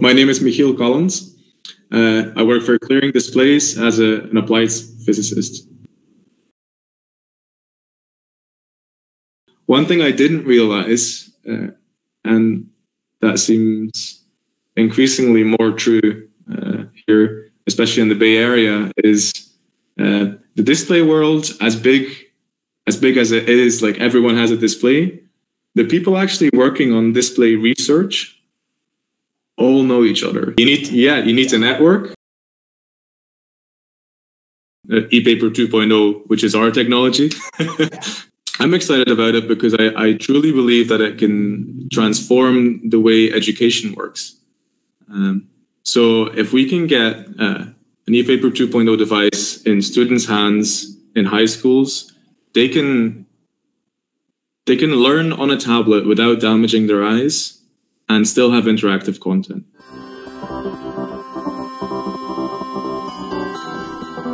My name is Michiel Callens. Uh, I work for CLEARink Displays as a, an applied physicist. One thing I didn't realize, uh, and that seems increasingly more true uh, here, especially in the Bay Area, is uh, the display world as big as big as it is. Like everyone has a display. The people actually working on display research all know each other. You need, yeah, you need a network. Uh, ePaper 2.0, which is our technology. I'm excited about it because I, I, truly believe that it can transform the way education works. Um, so if we can get uh, an ePaper 2.0 device in students' hands in high schools, they can they can learn on a tablet without damaging their eyes and still have interactive content.